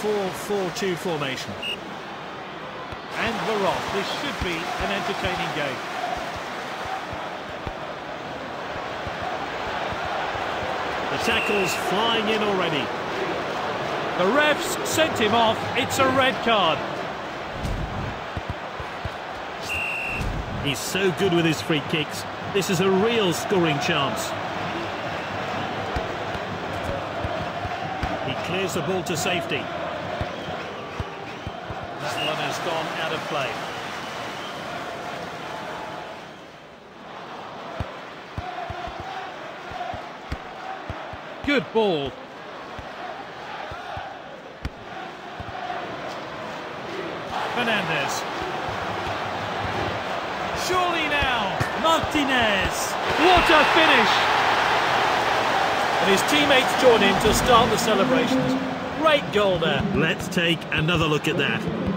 a 4-4-2 formation. And we're off. This should be an entertaining game. The tackle's flying in already. The refs sent him off. It's a red card. He's so good with his free kicks. This is a real scoring chance. He clears the ball to safety. That one has gone out of play. Good ball. Fernandez. Surely now. Martinez. What a finish. And his teammates join in to start the celebrations. Great goal there. Let's take another look at that.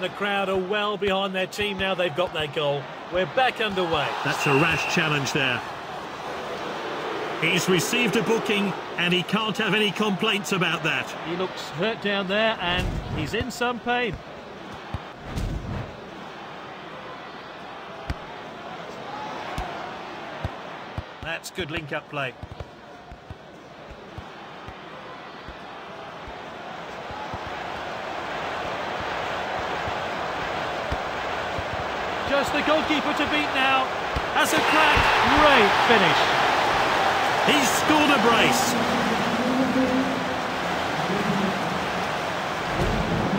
And the crowd are well behind their team now they've got their goal. We're back underway. That's a rash challenge there. He's received a booking and he can't have any complaints about that. He looks hurt down there and he's in some pain. That's good link-up play. The goalkeeper to beat now. Has a crack. Great finish. He's scored a brace.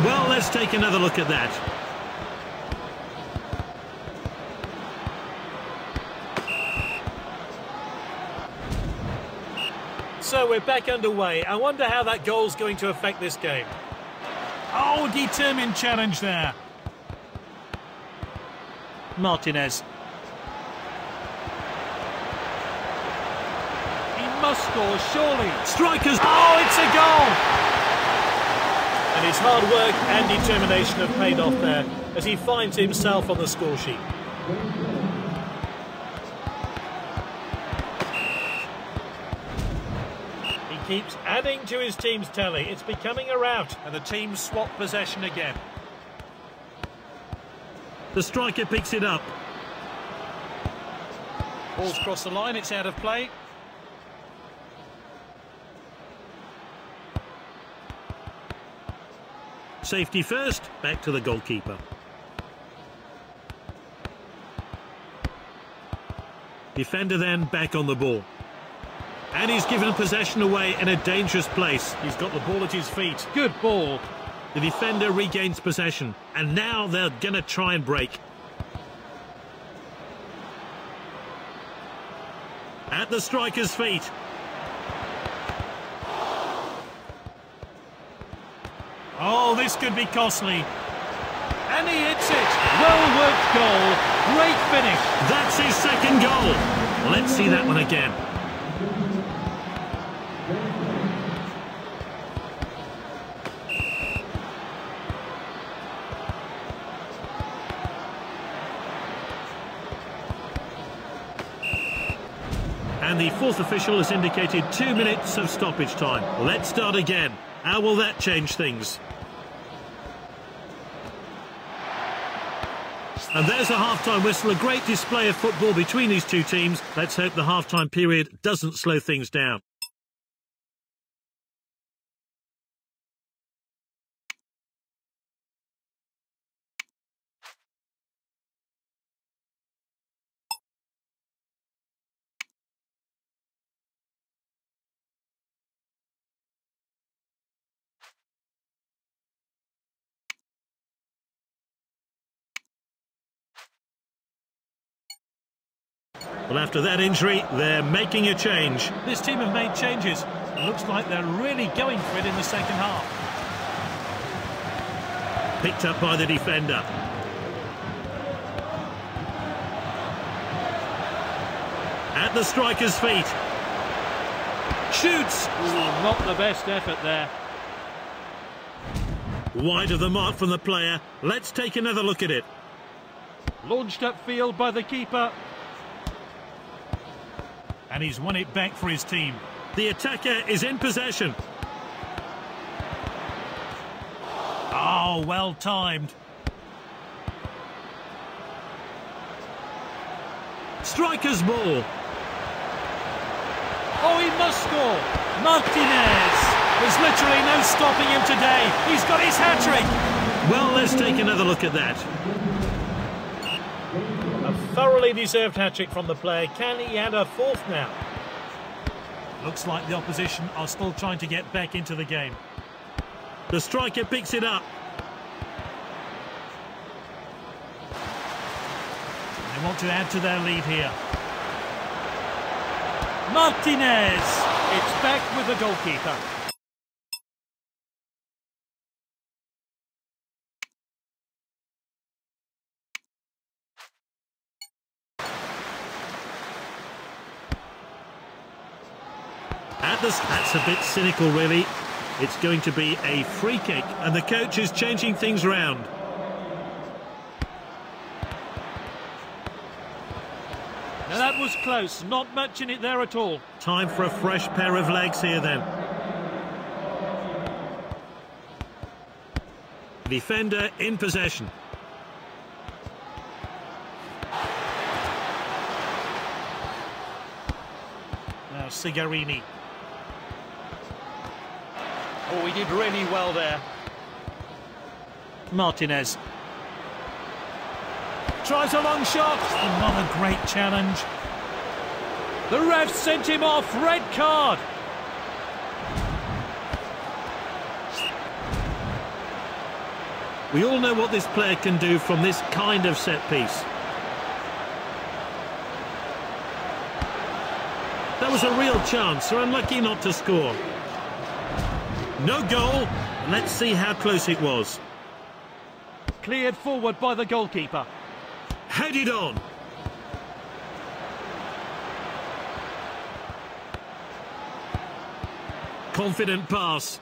Well, let's take another look at that. So we're back underway. I wonder how that goal's going to affect this game. Oh, determined challenge there. Martinez. He must score, surely. Strikers. Oh, it's a goal! And his hard work and determination have paid off there as he finds himself on the score sheet. He keeps adding to his team's tally. It's becoming a rout, and the team swap possession again. The striker picks it up. Ball's crossed the line, it's out of play. Safety first, back to the goalkeeper. Defender then back on the ball. And he's given possession away in a dangerous place. He's got the ball at his feet. Good ball. The defender regains possession. And now they're going to try and break. At the striker's feet. Oh, this could be costly. And he hits it. Well-worked goal. Great finish. That's his second goal. Let's see that one again. And the fourth official has indicated two minutes of stoppage time. Let's start again. How will that change things? And there's a half-time whistle, a great display of football between these two teams. Let's hope the half-time period doesn't slow things down. Well, after that injury, they're making a change. This team have made changes. It looks like they're really going for it in the second half. Picked up by the defender. At the striker's feet. Shoots! Ooh, not the best effort there. Wide of the mark from the player. Let's take another look at it. Launched upfield by the keeper. And he's won it back for his team. The attacker is in possession. Oh, well timed. Striker's ball. Oh, he must score. Martinez. There's literally no stopping him today. He's got his hat-trick. Well, let's take another look at that. A thoroughly deserved hat-trick from the player. Can he add a fourth now? Looks like the opposition are still trying to get back into the game. The striker picks it up. They want to add to their lead here. Martinez. It's back with the goalkeeper. At that's a bit cynical, really. It's going to be a free kick, and the coach is changing things around. Now that was close. Not much in it there at all. Time for a fresh pair of legs here, then. Defender in possession. Now Cigarini. Oh, he did really well there. Martinez. Tries a long shot. Another great challenge. The ref sent him off. Red card. We all know what this player can do from this kind of set piece. That was a real chance. They're unlucky not to score. No goal. Let's see how close it was. Cleared forward by the goalkeeper. Headed on. Confident pass.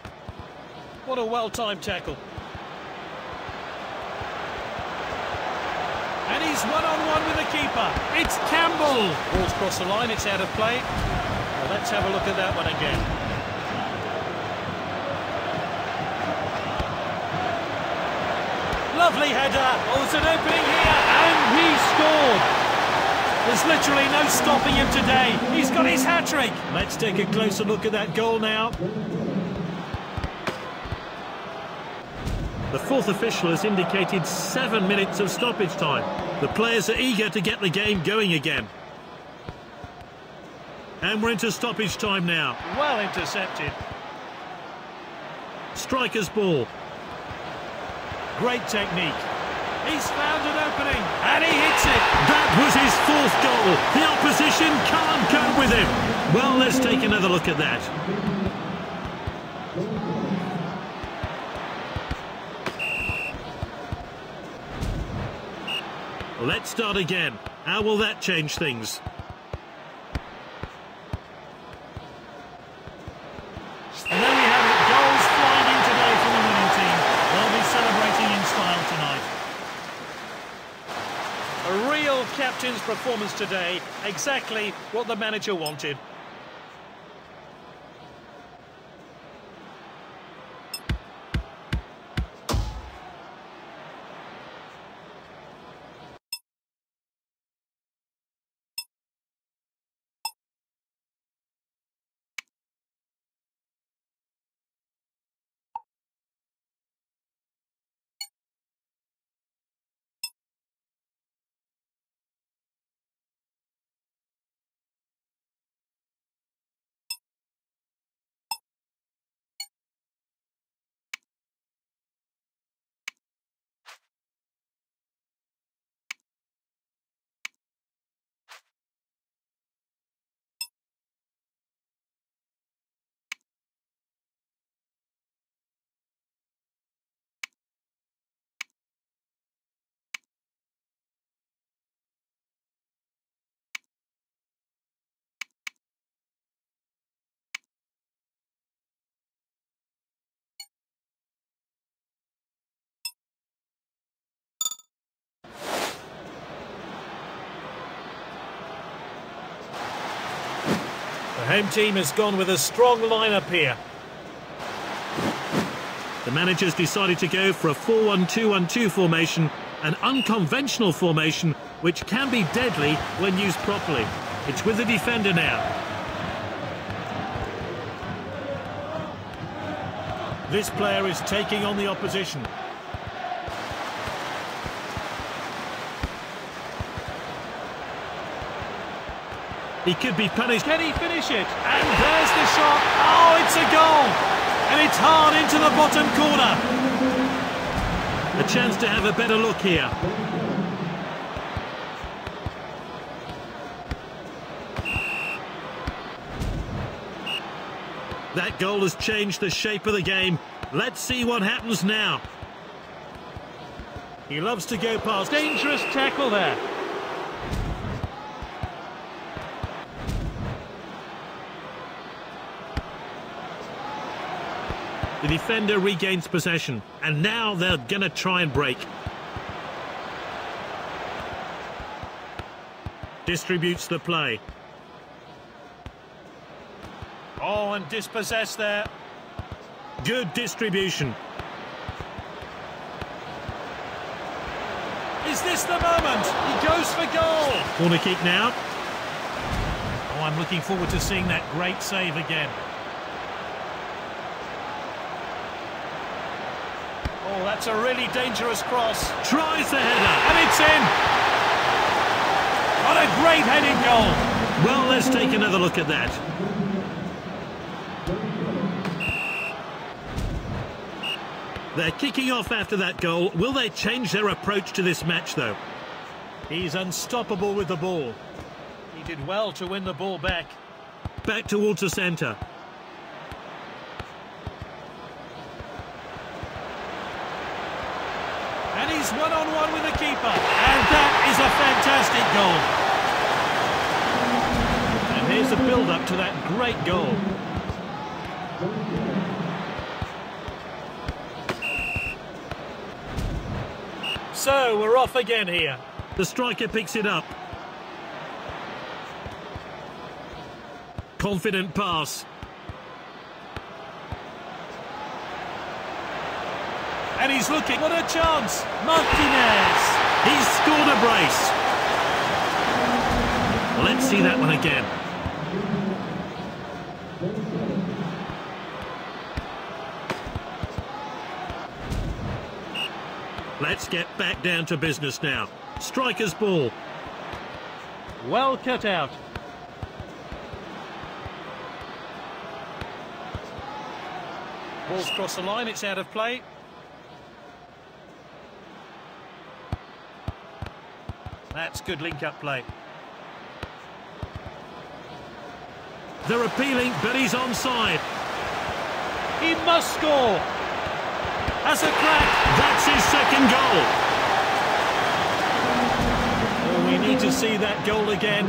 What a well-timed tackle. And he's one-on-one with the keeper. It's Campbell. Ball's crossed the line, it's out of play. Well, let's have a look at that one again. Lovely header. Oh, it's an opening here. And he scored. There's literally no stopping him today. He's got his hat-trick. Let's take a closer look at that goal now. The fourth official has indicated seven minutes of stoppage time. The players are eager to get the game going again. And we're into stoppage time now. Well intercepted. Striker's ball. Great technique. He's found an opening and he hits it. That was his fourth goal. The opposition can't cope with him. Well, let's take another look at that. Let's start again. How will that change things? And there we have it. Goals flying in today from the winning team. They'll be celebrating in style tonight. A real captain's performance today. Exactly what the manager wanted. Home team has gone with a strong lineup here. The manager's decided to go for a 4-1-2-1-2 formation, an unconventional formation which can be deadly when used properly. It's with the defender now. This player is taking on the opposition. He could be punished. Can he finish it? And there's the shot. Oh, it's a goal. And it's hard into the bottom corner. A chance to have a better look here. That goal has changed the shape of the game. Let's see what happens now. He loves to go past. Dangerous tackle there. The defender regains possession, and now they're going to try and break. Distributes the play. Oh, and dispossessed there. Good distribution. Is this the moment? He goes for goal. Corner kick now. Oh, I'm looking forward to seeing that great save again. Oh, that's a really dangerous cross. Tries the header. And it's in. What a great heading goal. Well, let's take another look at that. They're kicking off after that goal. Will they change their approach to this match, though? He's unstoppable with the ball. He did well to win the ball back. Back towards the centre. And one-on-one -on -one with the keeper. And that is a fantastic goal. And here's the build-up to that great goal. So, we're off again here. The striker picks it up. Confident pass. And he's looking. What a chance. Martinez. He's scored a brace. Let's see that one again. Let's get back down to business now. Striker's ball. Well cut out. Ball's crossed the line, it's out of play. That's good link-up play. They're appealing, but he's onside. He must score. Has a crack. That's his second goal. Oh, we need to see that goal again.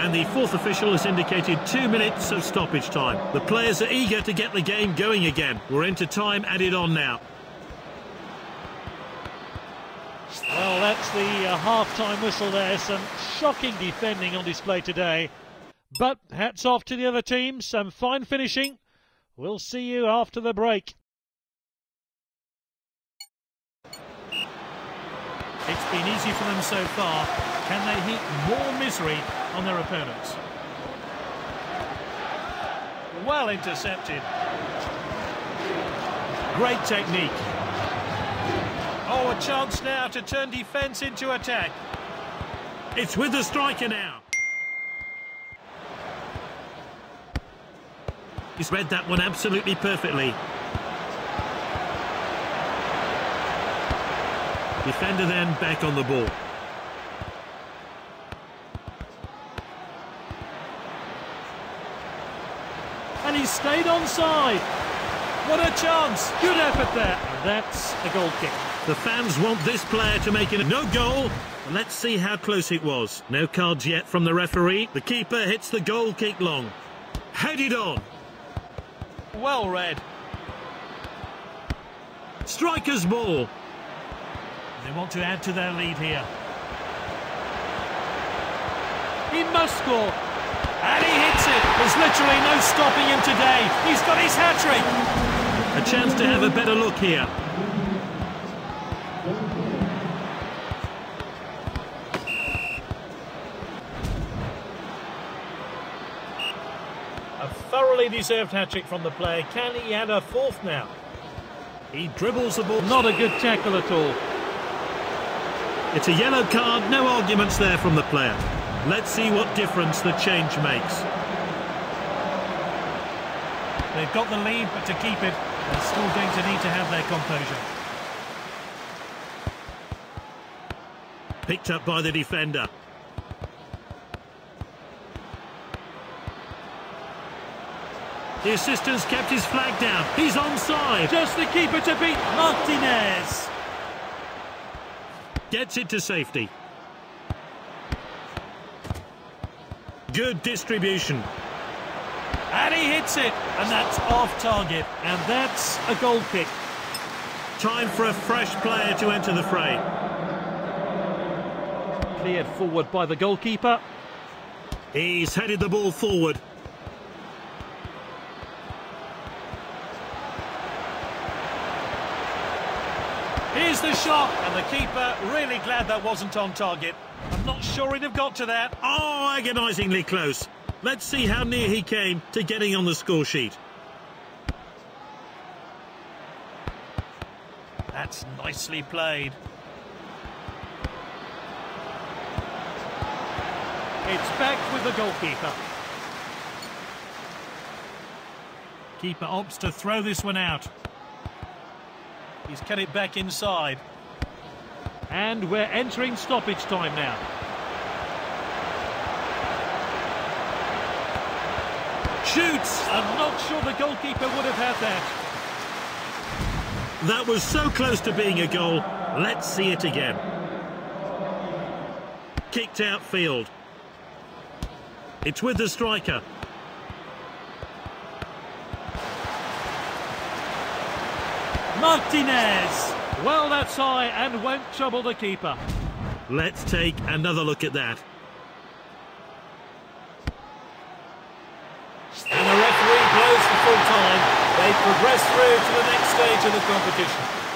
And the fourth official has indicated two minutes of stoppage time. The players are eager to get the game going again. We're into time added on now. Well, that's the uh, half-time whistle there. Some shocking defending on display today. But hats off to the other teams. Some fine finishing. We'll see you after the break. It's been easy for them so far. Can they heap more misery on their opponents? Well intercepted. Great technique. Oh, a chance now to turn defence into attack. It's with the striker now. He's read that one absolutely perfectly. Defender then back on the ball. And he stayed onside. What a chance. Good effort there. And that's a goal kick. The fans want this player to make it. No goal. Let's see how close it was. No cards yet from the referee. The keeper hits the goal kick long. Headed on. Well read. Striker's ball. They want to add to their lead here. He must score. And he hits it. There's literally no stopping him today. He's got his hat-trick. A chance to have a better look here. A thoroughly deserved hat-trick from the player. Can he add a fourth now? He dribbles the ball. Not a good tackle at all. It's a yellow card, no arguments there from the player. Let's see what difference the change makes. They've got the lead, but to keep it, they're still going to need to have their composure. Picked up by the defender. The assistant's kept his flag down. He's onside. Just the keeper to beat Martinez. Gets it to safety. Good distribution. And he hits it. And that's off target. And that's a goal kick. Time for a fresh player to enter the fray. Cleared forward by the goalkeeper. He's headed the ball forward. Here's the shot, and the keeper really glad that wasn't on target. I'm not sure he'd have got to that. Oh, agonisingly close. Let's see how near he came to getting on the score sheet. That's nicely played. It's back with the goalkeeper. Keeper opts to throw this one out. He's cut it back inside. And we're entering stoppage time now. Shoots! I'm not sure the goalkeeper would have had that. That was so close to being a goal. Let's see it again. Kicked outfield. It's with the striker. Martinez! Well, that's high and won't trouble the keeper. Let's take another look at that. And the referee blows for full time. They progress through to the next stage of the competition.